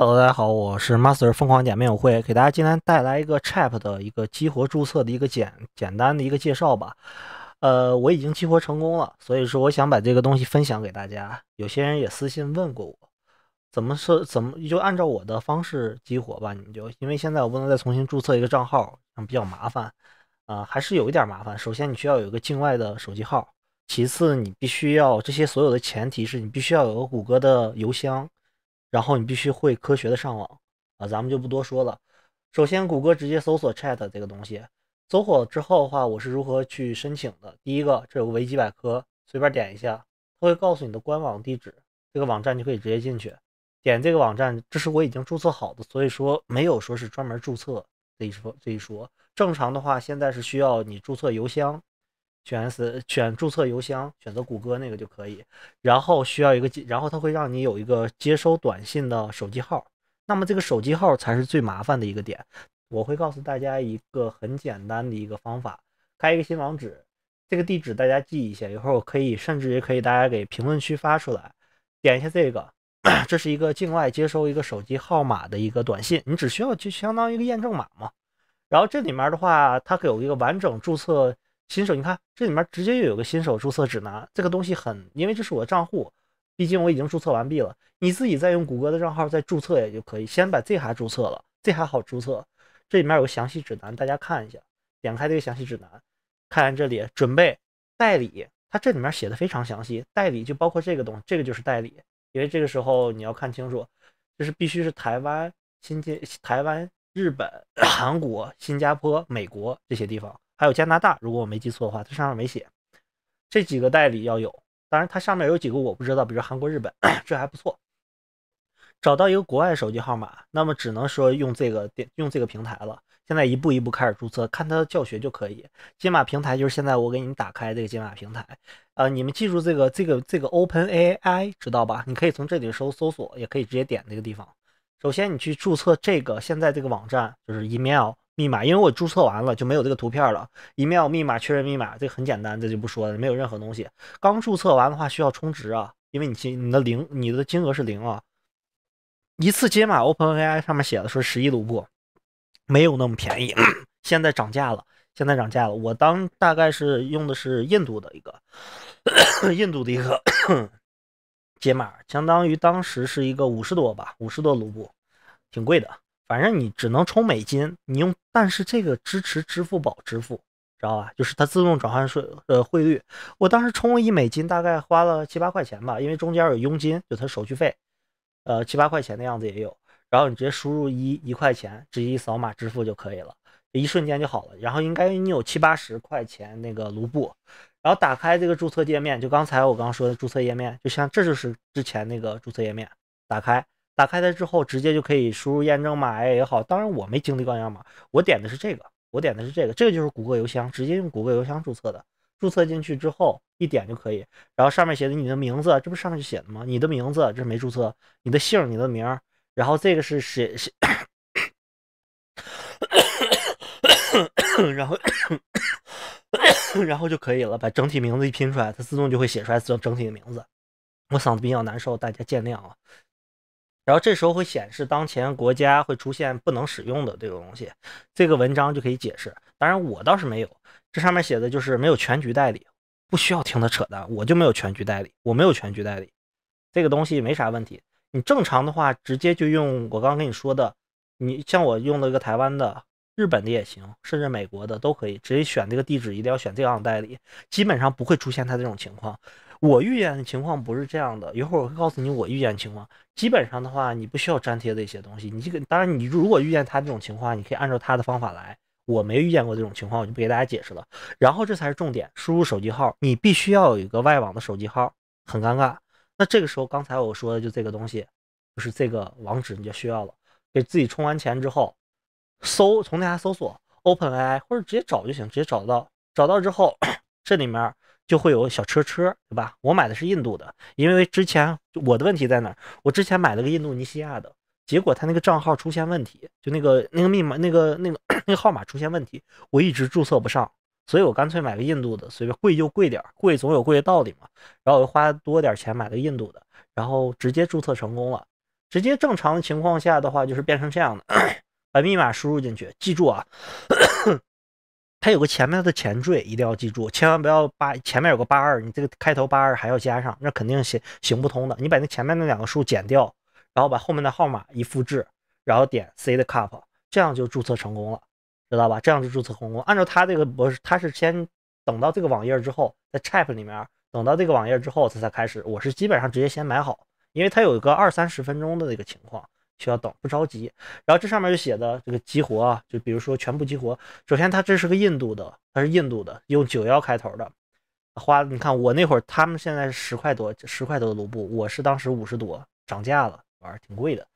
Hello，大家好，我是 Master 疯狂点面友会，给大家今天带来一个 Chat 的一个激活注册的一个简简单的一个介绍吧。呃，我已经激活成功了，所以说我想把这个东西分享给大家。有些人也私信问过我，怎么是怎么就按照我的方式激活吧？你就因为现在我不能再重新注册一个账号，比较麻烦啊，还是有一点麻烦。首先你需要有一个境外的手机号，其次你必须要这些所有的前提是你必须要有个谷歌的邮箱。然后你必须会科学的上网啊，咱们就不多说了。首先，谷歌直接搜索 Chat 这个东西，搜索之后的话，我是如何去申请的？第一个，这有个维基百科，随便点一下，它会告诉你的官网地址，这个网站就可以直接进去。点这个网站，这是我已经注册好的，所以说没有说是专门注册这一说这一说。正常的话，现在是需要你注册邮箱。选是选注册邮箱，选择谷歌那个就可以。然后需要一个，然后它会让你有一个接收短信的手机号。那么这个手机号才是最麻烦的一个点。我会告诉大家一个很简单的一个方法：开一个新网址，这个地址大家记一下。一会儿我可以，甚至也可以大家给评论区发出来。点一下这个，这是一个境外接收一个手机号码的一个短信，你只需要就相当于一个验证码嘛。然后这里面的话，它有一个完整注册。新手，你看这里面直接就有个新手注册指南，这个东西很，因为这是我的账户，毕竟我已经注册完毕了。你自己再用谷歌的账号再注册也就可以，先把这还注册了，这还好注册。这里面有个详细指南，大家看一下，点开这个详细指南，看看这里准备代理，它这里面写的非常详细，代理就包括这个东西，这个就是代理，因为这个时候你要看清楚，就是必须是台湾、新界台湾、日本、韩国、新加坡、美国这些地方。还有加拿大，如果我没记错的话，它上面没写这几个代理要有。当然，它上面有几个我不知道，比如韩国、日本，这还不错。找到一个国外手机号码，那么只能说用这个点用这个平台了。现在一步一步开始注册，看它的教学就可以。解码平台就是现在我给你打开这个解码平台，呃，你们记住这个这个这个 Open AI 知道吧？你可以从这里搜搜索，也可以直接点这个地方。首先你去注册这个现在这个网站就是 email。密码，因为我注册完了就没有这个图片了。email 密码确认密码，这个很简单，这就不说了，没有任何东西。刚注册完的话需要充值啊，因为你金你的零你的金额是零啊。一次解码 OpenAI 上面写的说十一卢布，没有那么便宜，现在涨价了，现在涨价了。我当大概是用的是印度的一个印度的一个解码，相当于当时是一个五十多吧，五十多卢布，挺贵的。反正你只能充美金，你用，但是这个支持支付宝支付，知道吧？就是它自动转换税呃汇率。我当时充了一美金，大概花了七八块钱吧，因为中间有佣金，就它手续费，呃七八块钱的样子也有。然后你直接输入一一块钱，直接一扫码支付就可以了，一瞬间就好了。然后应该你有七八十块钱那个卢布，然后打开这个注册界面，就刚才我刚刚说的注册页面，就像这就是之前那个注册页面，打开。打开它之后，直接就可以输入验证码也好。当然我没经历过验证码，我点的是这个，我点的是这个，这个就是谷歌邮箱，直接用谷歌邮箱注册的。注册进去之后一点就可以，然后上面写的你的名字，这不上面就写的吗？你的名字这是没注册，你的姓，你的名，然后这个是写写，然后然后就可以了，把整体名字一拼出来，它自动就会写出来整整体的名字。我嗓子比较难受，大家见谅啊。然后这时候会显示当前国家会出现不能使用的这个东西，这个文章就可以解释。当然我倒是没有，这上面写的就是没有全局代理，不需要听他扯淡，我就没有全局代理，我没有全局代理，这个东西没啥问题。你正常的话直接就用我刚刚跟你说的，你像我用了一个台湾的、日本的也行，甚至美国的都可以，直接选这个地址，一定要选这样的代理，基本上不会出现他这种情况。我遇见的情况不是这样的，一会儿我会告诉你我遇见的情况。基本上的话，你不需要粘贴的一些东西。你这个当然，你如果遇见他这种情况，你可以按照他的方法来。我没遇见过这种情况，我就不给大家解释了。然后这才是重点，输入手机号，你必须要有一个外网的手机号，很尴尬。那这个时候，刚才我说的就这个东西，就是这个网址你就需要了。给自己充完钱之后，搜从那下搜索 OpenAI 或者直接找就行，直接找到。找到之后，这里面。就会有小车车，对吧？我买的是印度的，因为之前我的问题在哪？我之前买了个印度尼西亚的，结果他那个账号出现问题，就那个那个密码、那个那个 那个号码出现问题，我一直注册不上，所以我干脆买个印度的，随便贵就贵点，贵总有贵的道理嘛。然后我又花多点钱买了印度的，然后直接注册成功了。直接正常的情况下的话，就是变成这样的，把密码输入进去，记住啊，它有个前面的前缀，一定要记住，千万不要八前面有个八二，你这个开头八二还要加上，那肯定行行不通的。你把那前面那两个数减掉，然后把后面的号码一复制，然后点 C 的 cup，这样就注册成功了，知道吧？这样就注册成功。按照他这个模式，他是先等到这个网页之后，在 Chat 里面等到这个网页之后，他才开始。我是基本上直接先买好，因为它有一个二三十分钟的那个情况。需要等，不着急。然后这上面就写的这个激活啊，就比如说全部激活。首先，它这是个印度的，它是印度的，用九幺开头的，花你看我那会儿，他们现在是十块多，十块多的卢布，我是当时五十多，涨价了，玩挺贵的。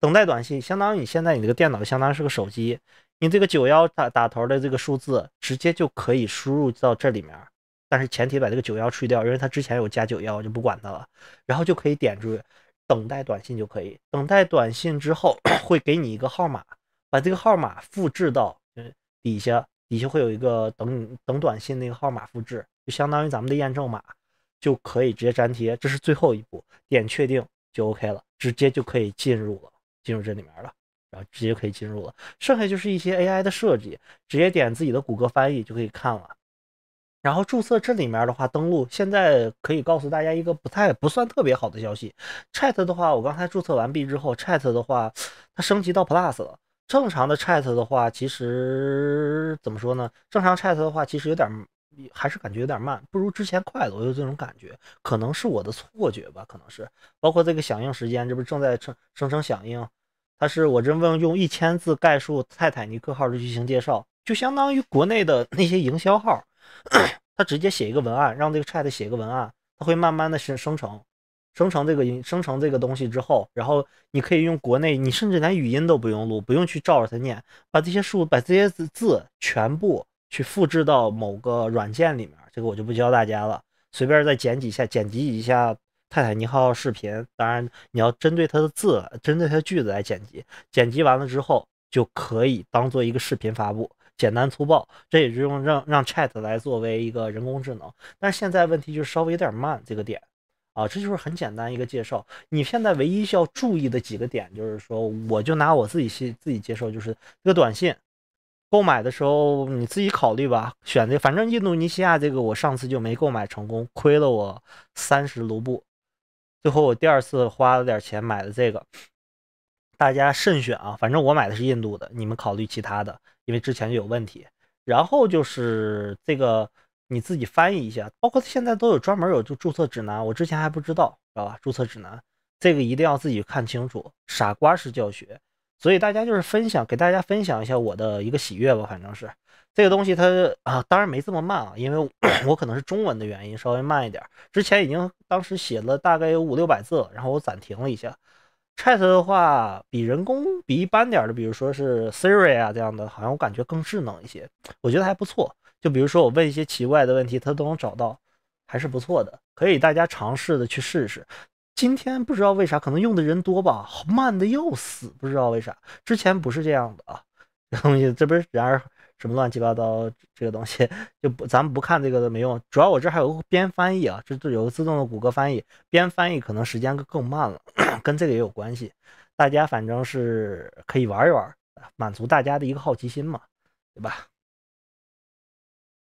等待短信，相当于你现在你这个电脑相当于是个手机，你这个九幺打打头的这个数字直接就可以输入到这里面，但是前提把这个九幺去掉，因为它之前有加九幺，我就不管它了，然后就可以点住。等待短信就可以，等待短信之后会给你一个号码，把这个号码复制到嗯底下，底下会有一个等等短信那个号码复制，就相当于咱们的验证码，就可以直接粘贴。这是最后一步，点确定就 OK 了，直接就可以进入了，进入这里面了，然后直接可以进入了。剩下就是一些 AI 的设计，直接点自己的谷歌翻译就可以看了。然后注册这里面的话，登录现在可以告诉大家一个不太不算特别好的消息。Chat 的话，我刚才注册完毕之后，Chat 的话它升级到 Plus 了。正常的 Chat 的话，其实怎么说呢？正常 Chat 的话，其实有点还是感觉有点慢，不如之前快了。我有这种感觉，可能是我的错觉吧，可能是。包括这个响应时间，这不是正在生生成响应？它是我这问用一千字概述泰坦尼克号的剧情介绍，就相当于国内的那些营销号。他直接写一个文案，让这个 Chat 写一个文案，它会慢慢的生生成，生成这个音生成这个东西之后，然后你可以用国内，你甚至连语音都不用录，不用去照着它念，把这些数，把这些字全部去复制到某个软件里面，这个我就不教大家了，随便再剪几下，剪辑一下泰坦尼克号视频，当然你要针对它的字，针对它的句子来剪辑，剪辑完了之后就可以当做一个视频发布。简单粗暴，这也是用让让 Chat 来作为一个人工智能，但是现在问题就是稍微有点慢这个点啊，这就是很简单一个介绍。你现在唯一需要注意的几个点就是说，我就拿我自己去自己接受，就是这个短信购买的时候你自己考虑吧，选这反正印度尼西亚这个我上次就没购买成功，亏了我三十卢布，最后我第二次花了点钱买的这个。大家慎选啊！反正我买的是印度的，你们考虑其他的，因为之前就有问题。然后就是这个你自己翻译一下，包括现在都有专门有就注册指南，我之前还不知道，知道吧？注册指南这个一定要自己看清楚，傻瓜式教学。所以大家就是分享，给大家分享一下我的一个喜悦吧。反正是这个东西它啊，当然没这么慢啊，因为我 可能是中文的原因稍微慢一点。之前已经当时写了大概有五六百字，然后我暂停了一下。Chat 的话，比人工比一般点的，比如说是 Siri 啊这样的，好像我感觉更智能一些，我觉得还不错。就比如说我问一些奇怪的问题，它都能找到，还是不错的，可以大家尝试的去试试。今天不知道为啥，可能用的人多吧，慢的要死，不知道为啥，之前不是这样的啊。这东西这不是然而。什么乱七八糟这个东西就不，咱们不看这个都没用。主要我这还有个边翻译啊，这这有个自动的谷歌翻译，边翻译可能时间更更慢了，跟这个也有关系。大家反正是可以玩一玩，满足大家的一个好奇心嘛，对吧？